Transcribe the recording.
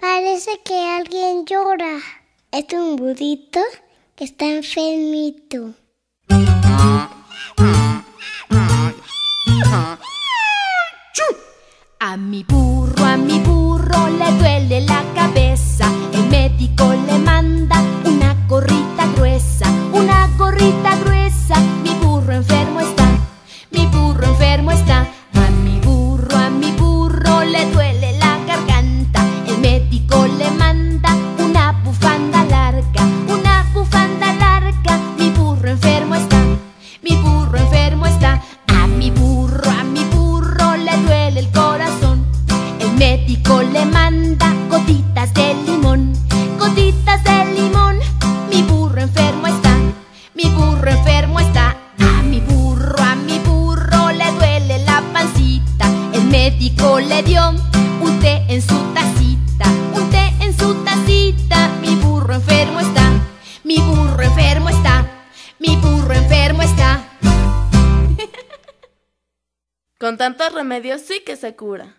Parece que alguien llora. Es un burrito que está enfermito. A mi burro, a mi burro le duele la cabeza. El médico le manda una gorrita gruesa, una gorrita gruesa. Mi burro enfermo está, mi burro enfermo está. Médico le manda gotitas de limón, gotitas de limón. Mi burro enfermo está, mi burro enfermo está. A mi burro, a mi burro le duele la pancita. El médico le dio un té en su tacita, un té en su tacita. Mi burro enfermo está, mi burro enfermo está, mi burro enfermo está. Con tantos remedios sí que se cura.